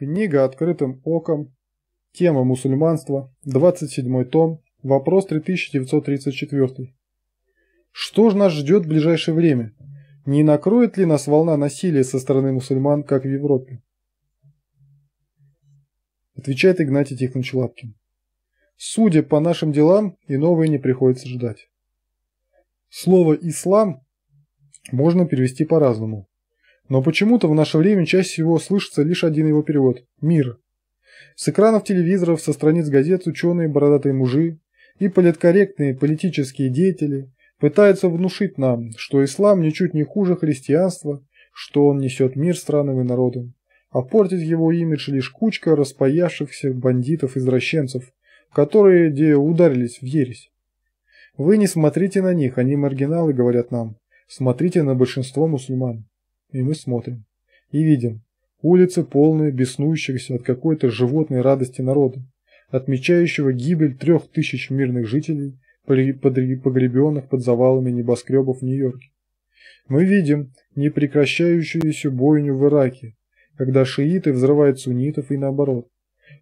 Книга «Открытым оком». Тема «Мусульманство». 27 том. Вопрос 3934. Что же нас ждет в ближайшее время? Не накроет ли нас волна насилия со стороны мусульман, как в Европе? Отвечает Игнатий Тихонович Лапкин. Судя по нашим делам, и не приходится ждать. Слово «ислам» можно перевести по-разному. Но почему-то в наше время чаще всего слышится лишь один его перевод – «мир». С экранов телевизоров, со страниц газет ученые, бородатые мужи и политкорректные политические деятели пытаются внушить нам, что ислам ничуть не хуже христианства, что он несет мир странам и народам, а портит его имидж лишь кучка распояшихся бандитов-извращенцев, которые где ударились в ересь. Вы не смотрите на них, они маргиналы, говорят нам. Смотрите на большинство мусульман. И мы смотрим. И видим. Улицы полные беснующихся от какой-то животной радости народа, отмечающего гибель трех тысяч мирных жителей, погребенных под завалами небоскребов в Нью-Йорке. Мы видим непрекращающуюся бойню в Ираке, когда шииты взрывают суннитов и наоборот.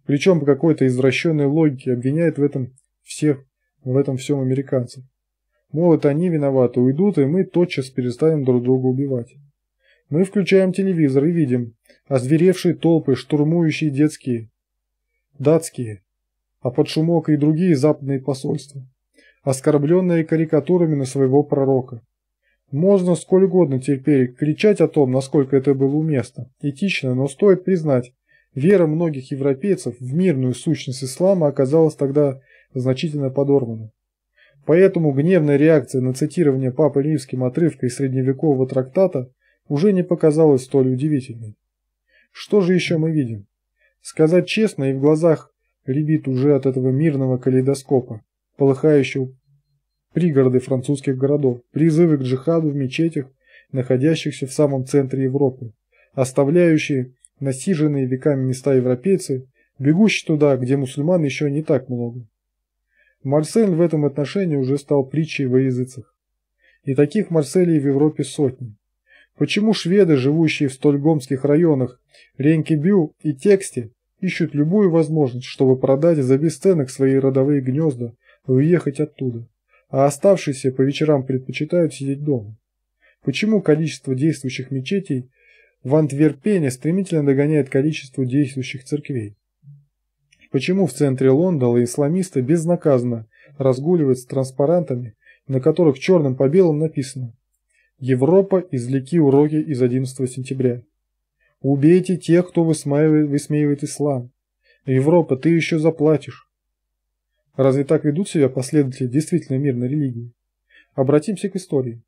Причем по какой-то извращенной логике обвиняют в этом всех, в этом всем американцев. Мол, это они виноваты, уйдут, и мы тотчас перестанем друг друга убивать. Мы включаем телевизор и видим озверевшие толпы, штурмующие детские, датские, а под шумок и другие западные посольства, оскорбленные карикатурами на своего пророка. Можно сколь угодно теперь кричать о том, насколько это было уместно, этично, но стоит признать, вера многих европейцев в мирную сущность ислама оказалась тогда значительно подорвана. Поэтому гневная реакция на цитирование Папой Римским отрывка из средневекового трактата уже не показалась столь удивительной. Что же еще мы видим? Сказать честно, и в глазах рябит уже от этого мирного калейдоскопа, полыхающего пригороды французских городов, призывы к джихаду в мечетях, находящихся в самом центре Европы, оставляющие насиженные веками места европейцы, бегущие туда, где мусульман еще не так много. Марсель в этом отношении уже стал притчей во языцах. И таких Марселей в Европе сотни. Почему шведы, живущие в стольгомских районах Ренкебю и Тексте, ищут любую возможность, чтобы продать за бесценок свои родовые гнезда и уехать оттуда, а оставшиеся по вечерам предпочитают сидеть дома? Почему количество действующих мечетей в Антверпене стремительно догоняет количество действующих церквей? Почему в центре Лондона исламисты безнаказанно разгуливают с транспарантами, на которых черным по белому написано Европа, извлеки уроки из 11 сентября. Убейте тех, кто высмеивает, высмеивает ислам. Европа, ты еще заплатишь. Разве так ведут себя последователи действительно мирной религии? Обратимся к истории.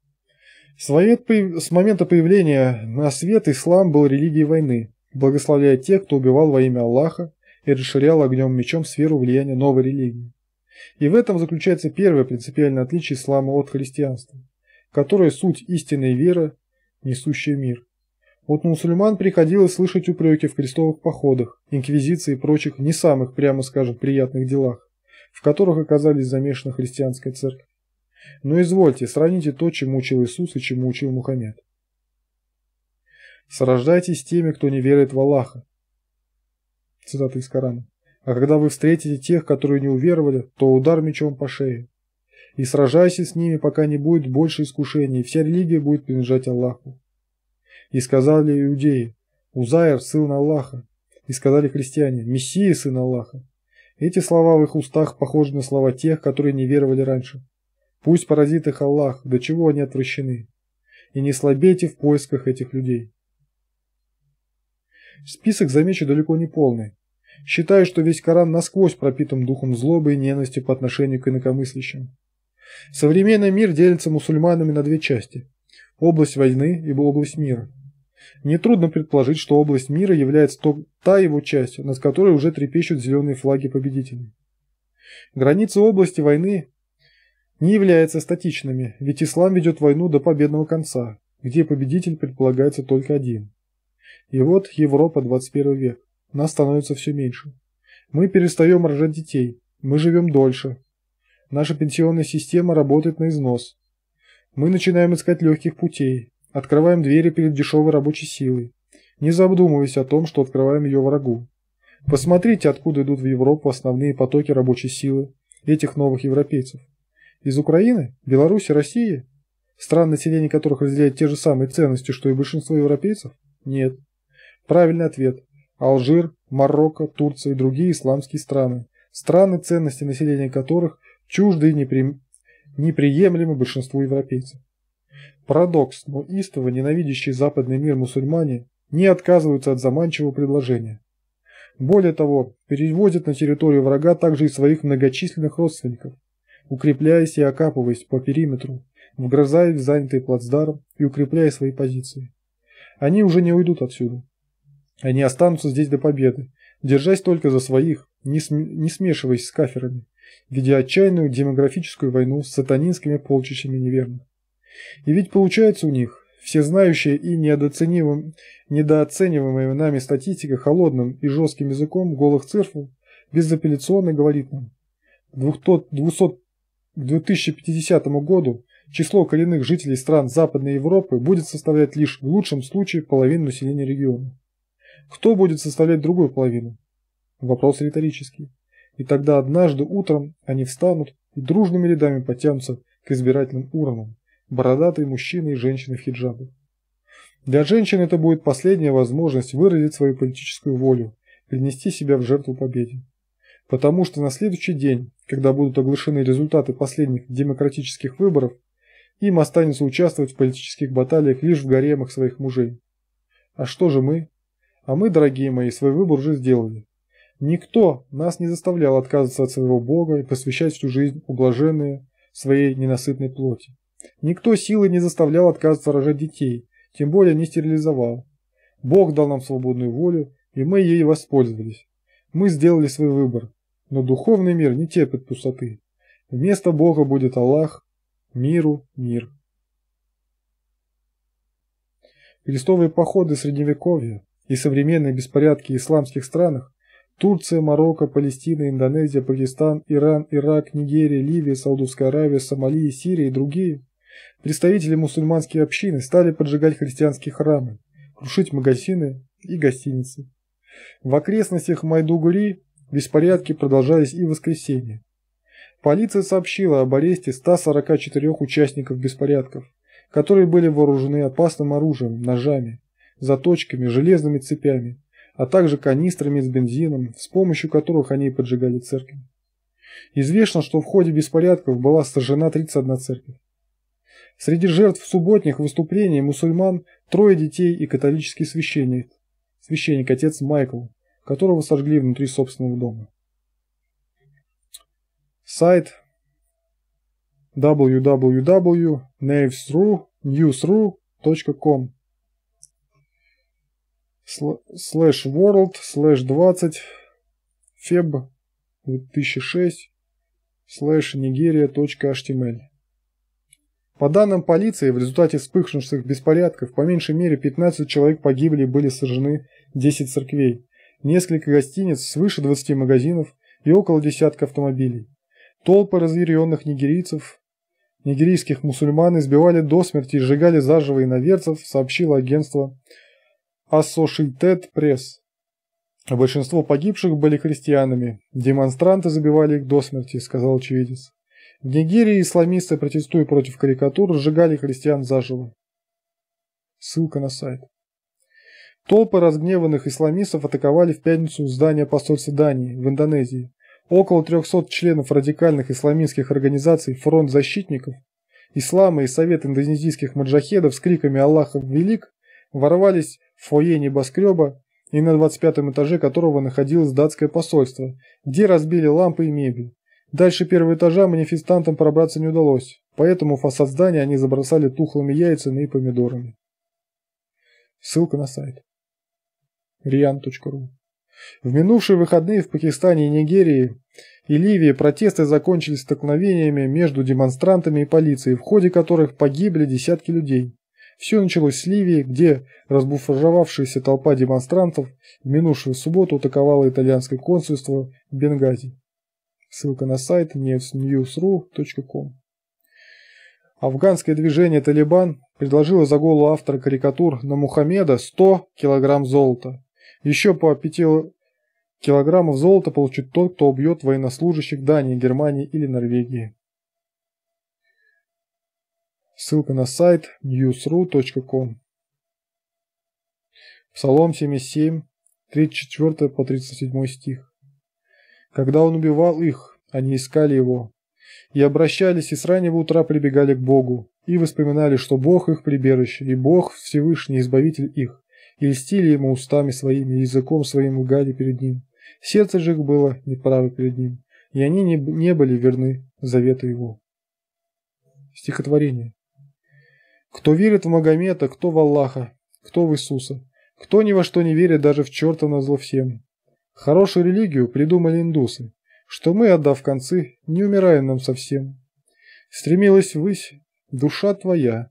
С момента появления на свет ислам был религией войны, благословляя тех, кто убивал во имя Аллаха и расширял огнем мечом сферу влияния новой религии. И в этом заключается первое принципиальное отличие ислама от христианства которая суть истинной веры, несущая мир. От мусульман приходилось слышать упреки в крестовых походах, инквизиции и прочих не самых, прямо скажем, приятных делах, в которых оказались замешаны христианская церковь. Но извольте, сравните то, чему учил Иисус и чему учил Мухаммед. Сражайтесь с теми, кто не верит в Аллаха. Цитата из Корана. А когда вы встретите тех, которые не уверовали, то удар мечом по шее и сражайся с ними, пока не будет больше искушений, вся религия будет принадлежать Аллаху. И сказали иудеи, Узайр – сын Аллаха, и сказали христиане, Мессия – сын Аллаха. Эти слова в их устах похожи на слова тех, которые не веровали раньше. Пусть поразит их Аллах, до чего они отвращены. И не слабейте в поисках этих людей. Список, замечу, далеко не полный. Считаю, что весь Коран насквозь пропитан духом злобы и ненависти по отношению к инакомыслящим. Современный мир делится мусульманами на две части – область войны и область мира. Нетрудно предположить, что область мира является то, та его часть, над которой уже трепещут зеленые флаги победителей. Границы области войны не являются статичными, ведь ислам ведет войну до победного конца, где победитель предполагается только один. И вот Европа 21 век. Нас становится все меньше. Мы перестаем рожать детей, мы живем дольше, Наша пенсионная система работает на износ. Мы начинаем искать легких путей, открываем двери перед дешевой рабочей силой. не задумываясь о том, что открываем ее врагу. Посмотрите, откуда идут в Европу основные потоки рабочей силы этих новых европейцев. Из Украины, Беларуси, России? Стран, население которых разделяет те же самые ценности, что и большинство европейцев? Нет. Правильный ответ. Алжир, Марокко, Турция и другие исламские страны. Страны, ценности населения которых чужды и непри... неприемлемы большинству европейцев. Парадокс, но истово ненавидящие западный мир мусульмане не отказываются от заманчивого предложения. Более того, переводят на территорию врага также и своих многочисленных родственников, укрепляясь и окапываясь по периметру, вгрызаясь в занятый плацдарм и укрепляя свои позиции. Они уже не уйдут отсюда. Они останутся здесь до победы, держась только за своих, не, см не смешиваясь с каферами, ведя отчаянную демографическую войну с сатанинскими полчищами неверных. И ведь получается у них, всезнающая и недооцениваемая нами статистика холодным и жестким языком голых цифр безапелляционно говорит нам, к 2050 году число коренных жителей стран Западной Европы будет составлять лишь в лучшем случае половину населения региона. Кто будет составлять другую половину? Вопрос риторический. И тогда однажды утром они встанут и дружными рядами потянутся к избирательным урнам бородатые мужчины и женщины в хиджабах. Для женщин это будет последняя возможность выразить свою политическую волю, принести себя в жертву победе. Потому что на следующий день, когда будут оглашены результаты последних демократических выборов, им останется участвовать в политических баталиях лишь в гаремах своих мужей. А что же мы? А мы, дорогие мои, свой выбор уже сделали. Никто нас не заставлял отказываться от своего Бога и посвящать всю жизнь ублаженные своей ненасытной плоти. Никто силой не заставлял отказываться рожать детей, тем более не стерилизовал. Бог дал нам свободную волю, и мы ей воспользовались. Мы сделали свой выбор, но духовный мир не терпит пустоты. Вместо Бога будет Аллах, миру мир. Крестовые походы Средневековья и современные беспорядки в исламских странах Турция, Марокко, Палестина, Индонезия, Пакистан, Иран, Ирак, Нигерия, Ливия, Саудовская Аравия, Сомали, Сирия и другие Представители мусульманских общины стали поджигать христианские храмы, крушить магазины и гостиницы. В окрестностях Майдугури беспорядки продолжались и в воскресенье. Полиция сообщила об аресте 144 участников беспорядков, которые были вооружены опасным оружием, ножами, заточками, железными цепями, а также канистрами с бензином, с помощью которых они поджигали церкви. Известно, что в ходе беспорядков была сожжена 31 церковь. Среди жертв субботних выступлений мусульман трое детей и католический священник, священник отец Майкл, которого сожгли внутри собственного дома. Сайт www.newsru.com slash world slash 20 feb 2006 slash nigeria.html по данным полиции, в результате вспыхнувших беспорядков по меньшей мере 15 человек погибли и были сожжены 10 церквей, несколько гостиниц, свыше 20 магазинов и около десятка автомобилей. Толпы разъяренных нигерийцев, нигерийских мусульман избивали до смерти и сжигали заживо иноверцев, сообщило агентство Associated Press. Большинство погибших были христианами. Демонстранты забивали их до смерти, сказал очевидец. В Нигерии исламисты, протестуя против карикатур, сжигали христиан заживо. Ссылка на сайт. Толпы разгневанных исламистов атаковали в пятницу здание посольства Дании в Индонезии. Около 300 членов радикальных исламистских организаций «Фронт защитников», «Ислама» и «Совет индонезийских маджахедов» с криками «Аллах велик» ворвались в фойе небоскреба и на 25 этаже которого находилось датское посольство, где разбили лампы и мебель. Дальше первого этажа манифестантам пробраться не удалось, поэтому фасад здания они забросали тухлыми яйцами и помидорами. Ссылка на сайт. rian.ru В минувшие выходные в Пакистане и Нигерии и Ливии протесты закончились столкновениями между демонстрантами и полицией, в ходе которых погибли десятки людей. Все началось с Ливии, где разбуфажировавшаяся толпа демонстрантов в минувшую субботу атаковала итальянское консульство в Бенгази. Ссылка на сайт newsru.com. Афганское движение «Талибан» предложило за голову автора карикатур на Мухаммеда 100 килограмм золота. Еще по 5 килограммов золота получит тот, кто убьет военнослужащих Дании, Германии или Норвегии. Ссылка на сайт newsru.com. Псалом 77, 34 по 37 стих. Когда он убивал их, они искали его, и обращались, и с раннего утра прибегали к Богу, и воспоминали, что Бог их прибежище, и Бог Всевышний Избавитель их, и льстили ему устами своими, и языком своим лгали перед ним. Сердце же их было неправо перед ним, и они не, не были верны завету его. Стихотворение. Кто верит в Магомета, кто в Аллаха, кто в Иисуса, кто ни во что не верит даже в черта назло всем. Хорошую религию придумали индусы, что мы, отдав концы, не умираем нам совсем. Стремилась ввысь душа твоя,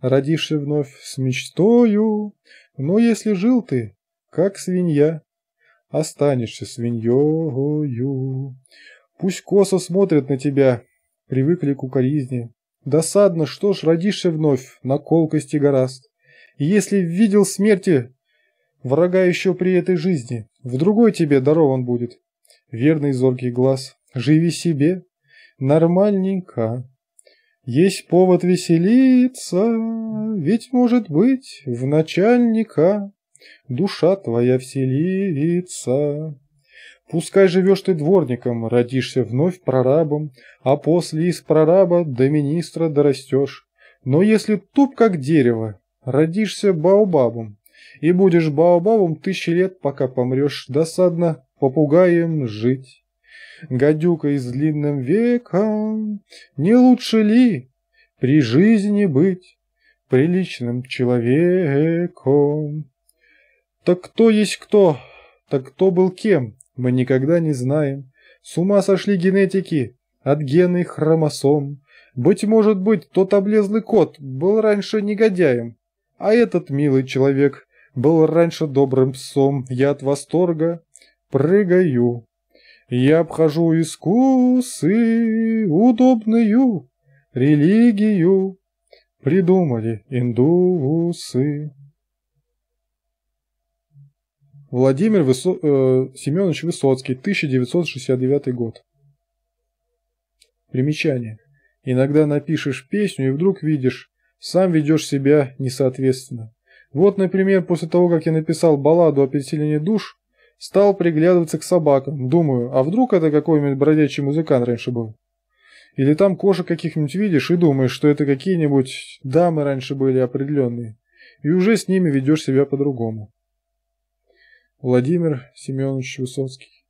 родившая вновь с мечтою, но если жил ты, как свинья, останешься свиньёю. Пусть косо смотрят на тебя, привыкли к укоризне. Досадно, что ж, родишься вновь, на колкости гораст. И если видел смерти врага еще при этой жизни, в другой тебе дарован будет верный зоркий глаз. Живи себе, нормальненько. Есть повод веселиться, ведь, может быть, в начальника душа твоя вселится. Пускай живешь ты дворником, родишься вновь прорабом, а после из прораба до министра дорастешь. Но если туп как дерево, родишься баобабом, и будешь баобабом тысячи лет, пока помрешь, досадно попугаем жить. Гадюкой с длинным веком, не лучше ли при жизни быть приличным человеком? Так кто есть кто? Так кто был кем? Мы никогда не знаем. С ума сошли генетики от генных хромосом. Быть может быть, тот облезлый кот был раньше негодяем, а этот милый человек был раньше добрым псом. Я от восторга прыгаю. Я обхожу искусы удобную религию. Придумали индусы. Владимир Высо... э, Семенович Высоцкий, 1969 год. Примечание. Иногда напишешь песню и вдруг видишь, сам ведешь себя несоответственно. Вот, например, после того, как я написал балладу о переселении душ, Стал приглядываться к собакам. Думаю, а вдруг это какой-нибудь бродячий музыкант раньше был? Или там кошек каких-нибудь видишь и думаешь, что это какие-нибудь дамы раньше были определенные. И уже с ними ведешь себя по-другому. Владимир Семенович Высоцкий